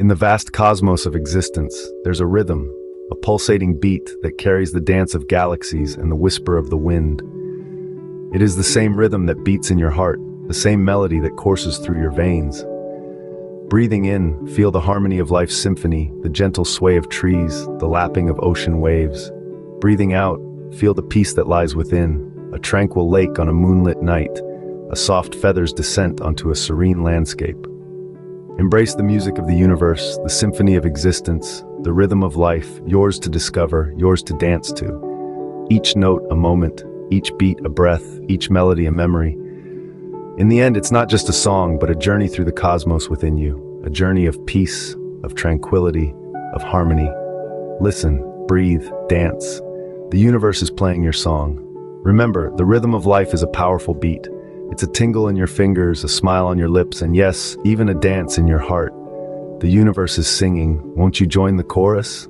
In the vast cosmos of existence, there's a rhythm, a pulsating beat that carries the dance of galaxies and the whisper of the wind. It is the same rhythm that beats in your heart, the same melody that courses through your veins. Breathing in, feel the harmony of life's symphony, the gentle sway of trees, the lapping of ocean waves. Breathing out, feel the peace that lies within, a tranquil lake on a moonlit night, a soft feather's descent onto a serene landscape. Embrace the music of the universe, the symphony of existence, the rhythm of life, yours to discover, yours to dance to. Each note a moment, each beat a breath, each melody a memory. In the end, it's not just a song, but a journey through the cosmos within you, a journey of peace, of tranquility, of harmony. Listen, breathe, dance. The universe is playing your song. Remember, the rhythm of life is a powerful beat. It's a tingle in your fingers, a smile on your lips, and yes, even a dance in your heart. The universe is singing. Won't you join the chorus?